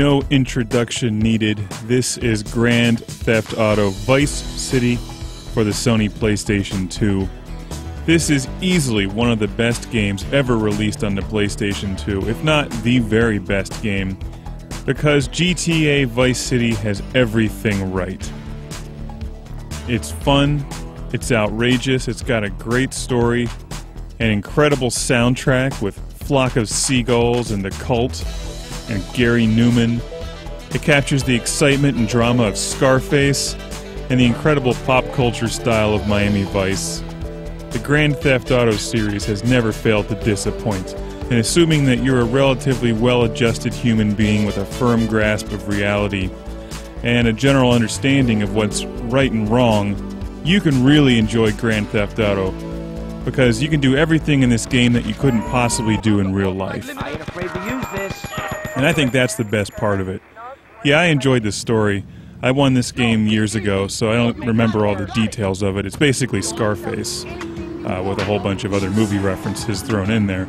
No introduction needed. This is Grand Theft Auto Vice City for the Sony PlayStation 2. This is easily one of the best games ever released on the PlayStation 2, if not the very best game, because GTA Vice City has everything right. It's fun, it's outrageous, it's got a great story, an incredible soundtrack with Flock of Seagulls and The Cult and Gary Numan. It captures the excitement and drama of Scarface and the incredible pop culture style of Miami Vice. The Grand Theft Auto series has never failed to disappoint, and assuming that you're a relatively well adjusted human being with a firm grasp of reality and a general understanding of what's right and wrong, you can really enjoy Grand Theft Auto because you can do everything in this game that you couldn't possibly do in real life. I ain't afraid to use this. And I think that's the best part of it. Yeah, I enjoyed this story. I won this game years ago, so I don't remember all the details of it. It's basically Scarface, uh, with a whole bunch of other movie references thrown in there.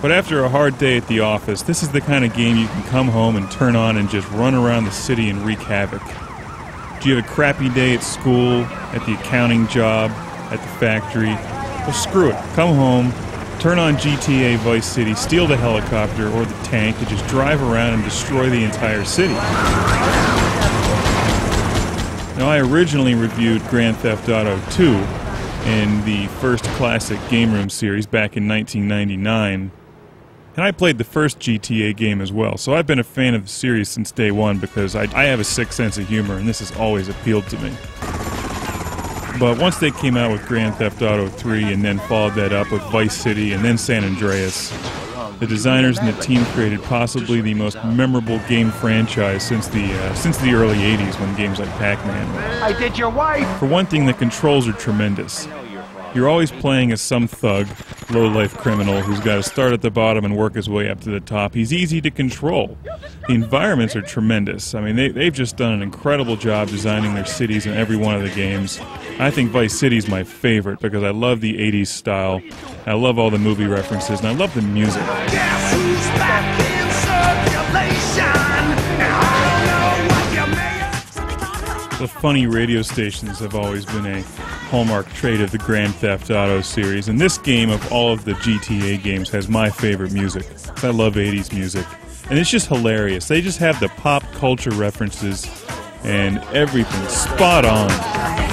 But after a hard day at the office, this is the kind of game you can come home and turn on and just run around the city and wreak havoc. Do you have a crappy day at school, at the accounting job, at the factory? Well, screw it. Come home, turn on GTA Vice City, steal the helicopter or the tank, and just drive around and destroy the entire city. Now, I originally reviewed Grand Theft Auto 2 in the first classic Game Room series back in 1999. And I played the first GTA game as well, so I've been a fan of the series since day one because I, I have a sick sense of humor, and this has always appealed to me. But once they came out with Grand Theft Auto 3 and then followed that up with Vice City and then San Andreas, the designers and the team created possibly the most memorable game franchise since the uh, since the early 80s when games like Pac-Man were. I did your wife. For one thing, the controls are tremendous. You're always playing as some thug, low-life criminal who's got to start at the bottom and work his way up to the top. He's easy to control. The environments are tremendous. I mean, they, they've just done an incredible job designing their cities in every one of the games. I think Vice City's my favorite because I love the 80s style. I love all the movie references, and I love the music. Guess who's back in circulation? And I don't know what you may The funny radio stations have always been a hallmark trait of the Grand Theft Auto series, and this game of all of the GTA games has my favorite music. I love 80s music. And it's just hilarious. They just have the pop culture references and everything spot on.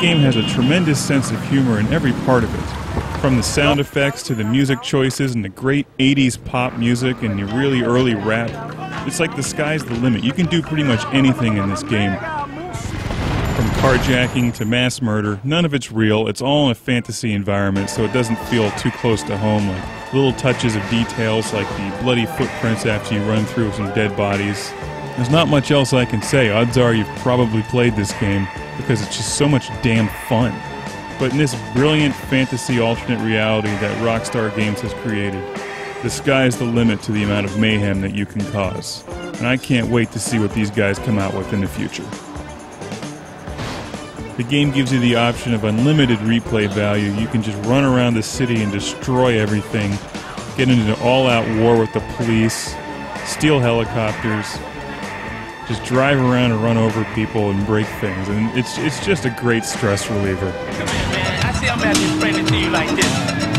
Game has a tremendous sense of humor in every part of it. From the sound effects to the music choices and the great 80s pop music and the really early rap. It's like the sky's the limit. You can do pretty much anything in this game. From carjacking to mass murder, none of it's real. It's all in a fantasy environment, so it doesn't feel too close to home. Like little touches of details, like the bloody footprints after you run through some dead bodies. There's not much else I can say. Odds are you've probably played this game because it's just so much damn fun. But in this brilliant fantasy alternate reality that Rockstar Games has created, the sky's the limit to the amount of mayhem that you can cause. And I can't wait to see what these guys come out with in the future. The game gives you the option of unlimited replay value. You can just run around the city and destroy everything, get into an all out war with the police, steal helicopters, just drive around and run over people and break things. And it's, it's just a great stress reliever. Come here, man. I see I'm to you like this.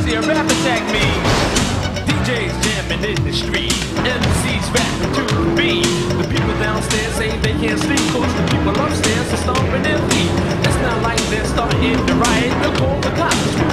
See, a rap attack DJs jamming in the street. MCs rapping to the people downstairs say they can't sleep. Cause the people upstairs are stomping their feet. Not like they're starting to riot. They'll call the cops.